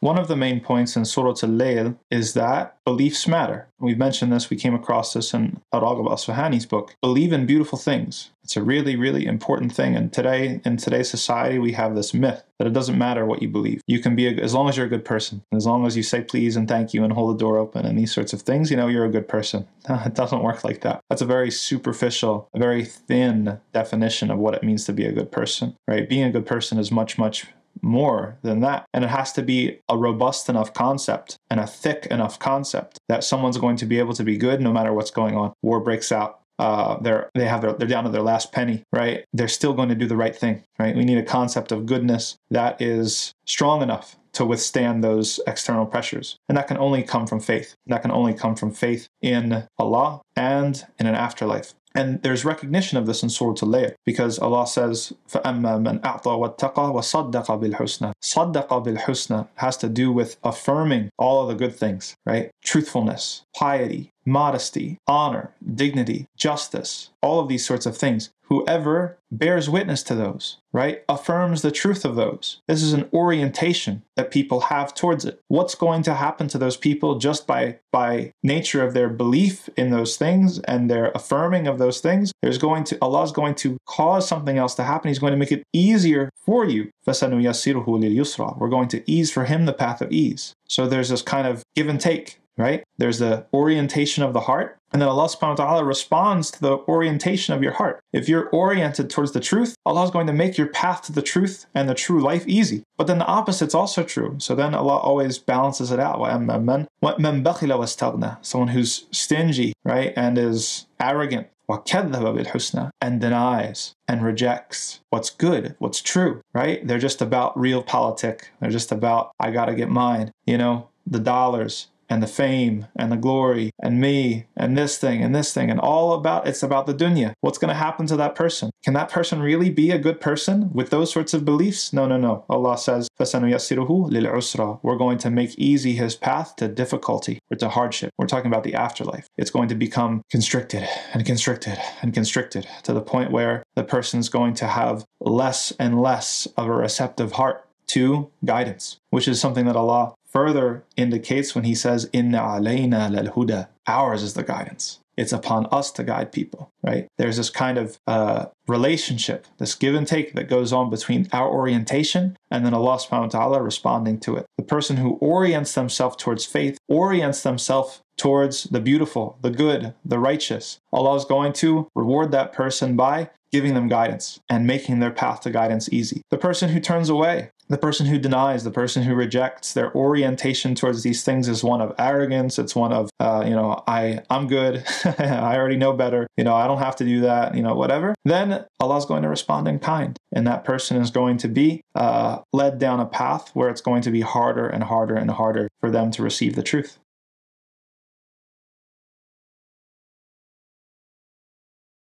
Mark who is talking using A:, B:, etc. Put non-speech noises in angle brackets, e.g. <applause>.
A: One of the main points in Surah Al-Layl is that beliefs matter. We've mentioned this, we came across this in Ar-Raghib al-Asfahani's book. Believe in beautiful things. It's a really, really important thing. And today, in today's society, we have this myth that it doesn't matter what you believe. You can be, a, as long as you're a good person, as long as you say please and thank you and hold the door open and these sorts of things, you know, you're a good person. <laughs> It doesn't work like that. That's a very superficial, a very thin definition of what it means to be a good person, right? Being a good person is much, much more than that. And it has to be a robust enough concept and a thick enough concept that someone's going to be able to be good no matter what's going on. War breaks out. Uh, they're they have their, they're down to their last penny, right? They're still going to do the right thing, right? We need a concept of goodness that is strong enough to withstand those external pressures, and that can only come from faith. That can only come from faith in Allah and in an afterlife. And there's recognition of this in Surah Al-Layl because Allah says, فَأَمَّا مَنْ أَعْطَى وَاتَّقَى وَصَدَّقَ بِالْحُسْنَى صَدَّقَ بِالْحُسْنَى has to do with affirming all of the good things, right? Truthfulness, piety, modesty, honor, dignity, justice, all of these sorts of things. Whoever bears witness to those, right, affirms the truth of those. This is an orientation that people have towards it. What's going to happen to those people just by by nature of their belief in those things and their affirming of those things? There's going to Allah is going to cause something else to happen. He's going to make it easier for you. We're going to ease for him the path of ease. So there's this kind of give and take right? There's the orientation of the heart, and then Allah subhanahu wa ta'ala responds to the orientation of your heart. If you're oriented towards the truth, Allah is going to make your path to the truth and the true life easy. But then the opposite's also true. So then Allah always balances it out. Someone who's stingy, right, and is arrogant. And denies and rejects what's good, what's true, right? They're just about realpolitik. They're just about, I gotta get mine, you know, the dollars, and the fame and the glory and me and this thing and this thing and all about it's about the dunya. What's going to happen to that person? Can that person really be a good person with those sorts of beliefs? No, no, no. Allah says, We're going to make easy his path to difficulty or to hardship. We're talking about the afterlife. It's going to become constricted and constricted and constricted to the point where the person's going to have less and less of a receptive heart to guidance, which is something that Allah further indicates when he says, Inna alayna lal huda. Ours is the guidance. It's upon us to guide people, right? There's this kind of uh, relationship, this give and take that goes on between our orientation and then Allah subhanahu wa ta'ala responding to it. The person who orients themselves towards faith orients themselves towards the beautiful, the good, the righteous. Allah is going to reward that person by giving them guidance and making their path to guidance easy. The person who turns away, the person who denies, the person who rejects, their orientation towards these things is one of arrogance. It's one of, uh, you know, I, I'm good. <laughs> I already know better. You know, I don't have to do that, you know, whatever. Then Allah's going to respond in kind. And that person is going to be uh, led down a path where it's going to be harder and harder and harder for them to receive the truth.